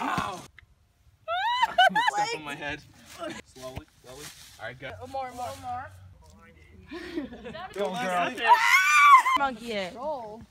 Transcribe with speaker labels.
Speaker 1: Ow! Step on my head. Slowly, slowly. Alright, go.
Speaker 2: More, more, more.
Speaker 1: Go, girl.
Speaker 2: Monkey it.
Speaker 3: Roll.